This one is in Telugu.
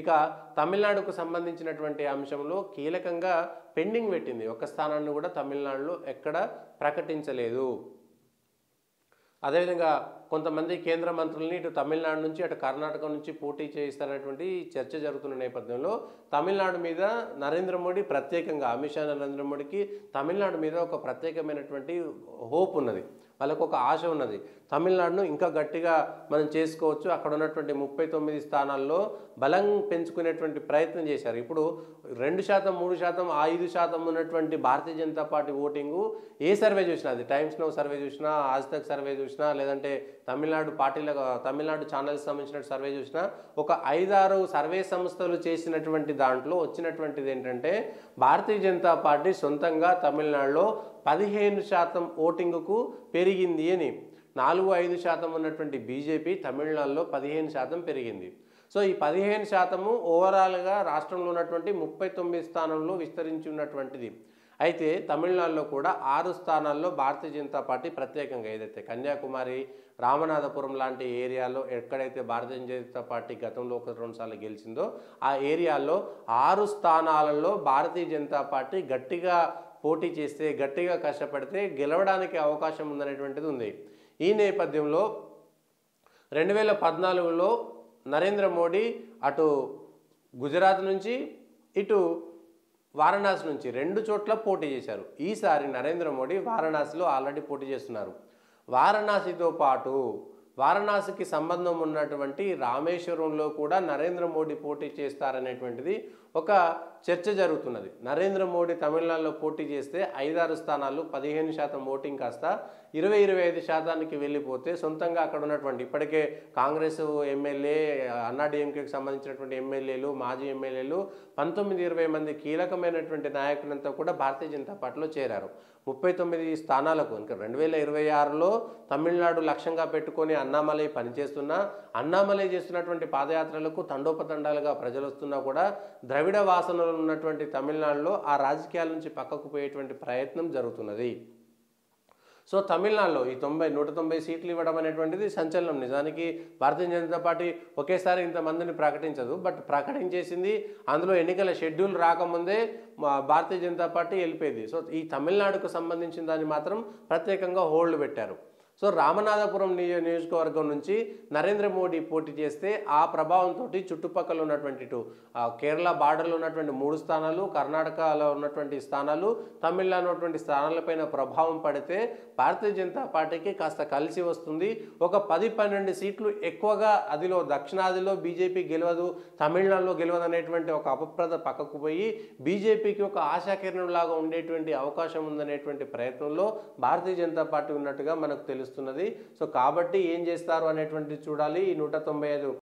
ఇక తమిళనాడుకు సంబంధించినటువంటి అంశంలో కీలకంగా పెండింగ్ పెట్టింది. ఒక్క స్థానాన్ని కూడా తమిళనాడులో ఎక్కడ ప్రకటించలేదు. అదేవిధంగా కొంతమంది కేంద్ర మంత్రుల్ని ఇటు తమిళనాడు నుంచి అటు కర్ణాటక నుంచి పోటీ చేయిస్తారనేటువంటి చర్చ జరుగుతున్న నేపథ్యంలో తమిళనాడు మీద నరేంద్ర మోడీ ప్రత్యేకంగా అమిత్ షా నరేంద్ర మోడీకి తమిళనాడు మీద ఒక ప్రత్యేకమైనటువంటి హోప్ ఉన్నది. వాళ్ళకు ఒక ఆశ ఉన్నది. తమిళనాడును ఇంకా గట్టిగా మనం చేసుకోవచ్చు. అక్కడ ఉన్నటువంటి ముప్పై తొమ్మిది స్థానాల్లో బలం పెంచుకునేటువంటి ప్రయత్నం చేశారు. ఇప్పుడు రెండు శాతం మూడు శాతం ఐదు శాతం ఉన్నటువంటి భారతీయ జనతా పార్టీ ఓటింగు ఏ సర్వే చూసినా అది టైమ్స్ నో సర్వే చూసినా ఆజ్ తక్ సర్వే చూసినా లేదంటే తమిళనాడు పార్టీల తమిళనాడు ఛానల్స్ సంబంధించిన సర్వే చూసినా ఒక ఐదారు సర్వే సంస్థలు చేసినటువంటి దాంట్లో వచ్చినటువంటిది ఏంటంటే భారతీయ జనతా పార్టీ సొంతంగా తమిళనాడులో పదిహేను శాతం ఓటింగుకు పెరిగింది అని. నాలుగు ఐదు శాతం ఉన్నటువంటి బీజేపీ తమిళనాడులో పదిహేను శాతం పెరిగింది. సో ఈ పదిహేను శాతము ఓవరాల్గా రాష్ట్రంలో ఉన్నటువంటి ముప్పై తొమ్మిది స్థానంలో విస్తరించి ఉన్నటువంటిది. అయితే తమిళనాడులో కూడా ఆరు స్థానాల్లో భారతీయ జనతా పార్టీ ప్రత్యేకంగా ఏదైతే కన్యాకుమారి రామనాథపురం లాంటి ఏరియాలో ఎక్కడైతే భారతీయ జనతా పార్టీ గతంలో ఒక రెండు సార్లు గెలిచిందో ఆ ఏరియాల్లో ఆరు స్థానాలలో భారతీయ జనతా పార్టీ గట్టిగా పోటీ చేస్తే గట్టిగా కష్టపడితే గెలవడానికి అవకాశం ఉందనేటువంటిది ఉంది. ఈ నేపథ్యంలో రెండు వేల పద్నాలుగులో నరేంద్ర మోడీ అటు గుజరాత్ నుంచి ఇటు వారణాసి నుంచి రెండు చోట్ల పోటీ చేశారు. ఈసారి నరేంద్ర మోడీ వారణాసిలో ఆల్రెడీ పోటీ చేస్తున్నారు. వారణాసితో పాటు వారణాసికి సంబంధం ఉన్నటువంటి రామేశ్వరంలో కూడా నరేంద్ర మోడీ పోటీ చేస్తారనేటువంటిది ఒక చర్చ జరుగుతున్నది. నరేంద్ర మోడీ తమిళనాడులో పోటీ చేస్తే ఐదారు స్థానాలు పదిహేను శాతం ఓటింగ్ కాస్త ఇరవై ఇరవై ఐదు శాతానికి వెళ్ళిపోతే సొంతంగా అక్కడ ఉన్నటువంటి ఇప్పటికే కాంగ్రెస్ ఎమ్మెల్యే అన్నాడీఎంకేకి సంబంధించినటువంటి ఎమ్మెల్యేలు మాజీ ఎమ్మెల్యేలు పంతొమ్మిది ఇరవై మంది కీలకమైనటువంటి నాయకులంతా కూడా భారతీయ జనతా పార్టీలో చేరారు. ముప్పై తొమ్మిది స్థానాలకు ఇంకా రెండు వేల ఇరవై ఆరులో తమిళనాడు లక్ష్యంగా పెట్టుకొని అన్నామలై పనిచేస్తున్నా అన్నామలై చేస్తున్నటువంటి పాదయాత్రలకు తండోపతండాలుగా ప్రజలు వస్తున్నా కూడా ద్రవిడ వాసనలు ఉన్నటువంటి తమిళనాడులో ఆ రాజకీయాల నుంచి పక్కకు పోయేటువంటి ప్రయత్నం జరుగుతున్నది. సో తమిళనాడులో ఈ తొంభై నూట తొంభై సీట్లు ఇవ్వడం అనేటువంటిది సంచలనం. నిజానికి భారతీయ జనతా పార్టీ ఒకేసారి ఇంతమందిని ప్రకటించదు బట్ ప్రకటించేసింది అందులో ఎన్నికల షెడ్యూల్ రాకముందే భారతీయ జనతా పార్టీ వెళ్ళిపోయింది. సో ఈ తమిళనాడుకు సంబంధించిన దాన్ని మాత్రం ప్రత్యేకంగా హోల్డ్ పెట్టారు. సో రామనాథపురం నియో నియోజకవర్గం నుంచి నరేంద్ర మోడీ పోటీ చేస్తే ఆ ప్రభావంతో చుట్టుపక్కల ఉన్నటువంటి ఇటు కేరళ బార్డర్లో ఉన్నటువంటి మూడు స్థానాలు కర్ణాటకలో ఉన్నటువంటి స్థానాలు తమిళనాడు ఉన్నటువంటి స్థానాలపైన ప్రభావం పడితే భారతీయ జనతా పార్టీకి కాస్త కలిసి వస్తుంది. ఒక పది పన్నెండు సీట్లు ఎక్కువగా అదిలో దక్షిణాదిలో బీజేపీ గెలవదు తమిళనాడులో గెలవదు అనేటువంటి ఒక అపప్రద పక్కకు పోయి బీజేపీకి ఒక ఆశాకిరణంలాగా ఉండేటువంటి అవకాశం ఉందనేటువంటి ప్రయత్నంలో భారతీయ జనతా పార్టీ ఉన్నట్టుగా మనకు తెలుస్తున్నది సో కాబట్టి ఏం చేస్తారు అనేటువంటిది చూడాలి. ఈ నూట తొంభై ఐదు